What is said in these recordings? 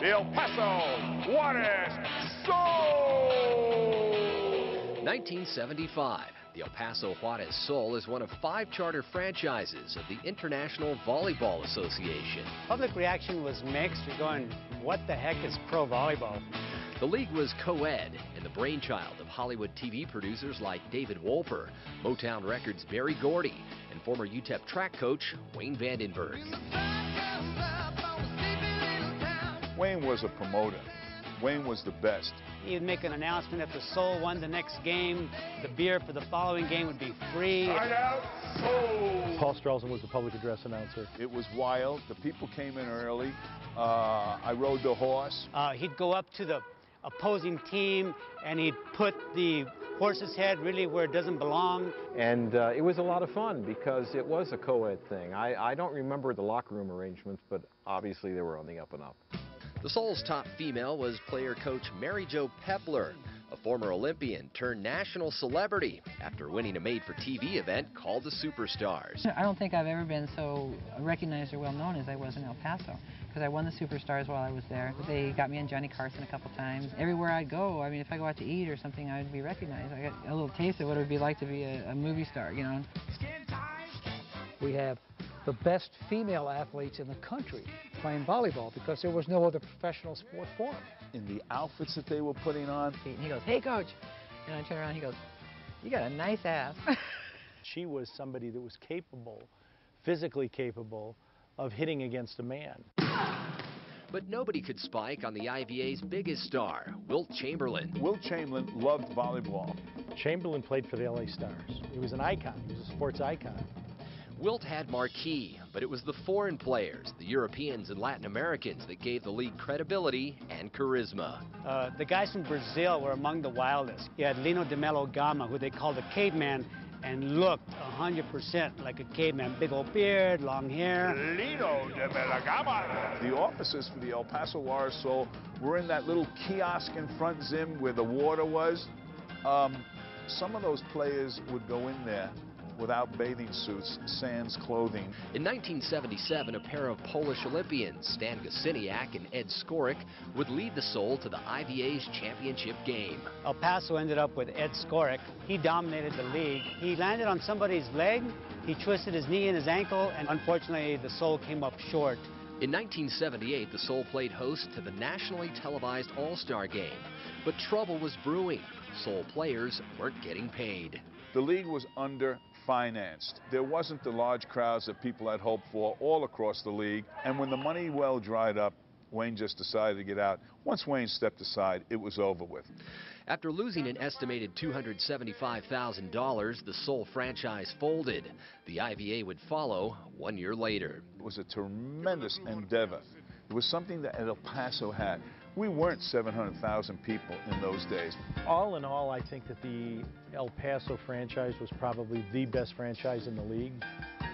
the El Paso Juarez Sol. 1975. The El Paso Juarez Sol is one of five charter franchises of the International Volleyball Association. Public reaction was mixed. You're going, what the heck is pro volleyball? The league was co-ed and the brainchild of Hollywood TV producers like David Wolper, Motown Records' Berry Gordy, and former UTEP track coach Wayne Vandenburg. Wayne was a promoter. Wayne was the best. He'd make an announcement if the Sol won the next game, the beer for the following game would be free. Right out, Sol. Paul Strelzin was the public address announcer. It was wild. The people came in early. Uh, I rode the horse. Uh, he'd go up to the opposing team and he'd put the horse's head really where it doesn't belong. And uh, it was a lot of fun because it was a co-ed thing. I, I don't remember the locker room arrangements, but obviously they were on the up and up. The Sol's top female was player coach Mary Jo Peppler, a former Olympian turned national celebrity after winning a made-for-TV event called the Superstars. I don't think I've ever been so recognized or well known as I was in El Paso because I won the Superstars while I was there. They got me on Johnny Carson a couple times. Everywhere I'd go, I mean, if I go out to eat or something, I'd be recognized. I got a little taste of what it would be like to be a, a movie star, you know. We have the best female athletes in the country playing volleyball because there was no other professional sport for them. In the outfits that they were putting on. And he goes, hey, coach. And I turn around and he goes, you got a nice ass. she was somebody that was capable, physically capable, of hitting against a man. But nobody could spike on the IVA's biggest star, Wilt Chamberlain. Wilt Chamberlain loved volleyball. Chamberlain played for the LA Stars. He was an icon. He was a sports icon. Wilt had marquee, but it was the foreign players, the Europeans and Latin Americans, that gave the league credibility and charisma. Uh, the guys from Brazil were among the wildest. You had Lino de Melo Gama, who they called the caveman, and looked 100% like a caveman. Big old beard, long hair. Lino de Melo Gama. The officers for the El Paso Juarez Sol were in that little kiosk in front, Zim, where the water was. Um, some of those players would go in there without bathing suits, sans clothing. In 1977, a pair of Polish Olympians, Stan Gosciniak and Ed Skorek, would lead the Sol to the IVA's championship game. El Paso ended up with Ed Skorek. He dominated the league. He landed on somebody's leg, he twisted his knee and his ankle, and unfortunately the Sol came up short. In 1978, the Sol played host to the nationally televised All-Star Game. But trouble was brewing. Sol players weren't getting paid. The league was underfinanced. There wasn't the large crowds that people had hoped for all across the league. And when the money well dried up, Wayne just decided to get out. Once Wayne stepped aside, it was over with. After losing an estimated $275,000, the Sol franchise folded. The IVA would follow one year later. It was a tremendous endeavor. It was something that El Paso had. We weren't 700,000 people in those days. All in all, I think that the El Paso franchise was probably the best franchise in the league.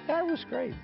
That was great.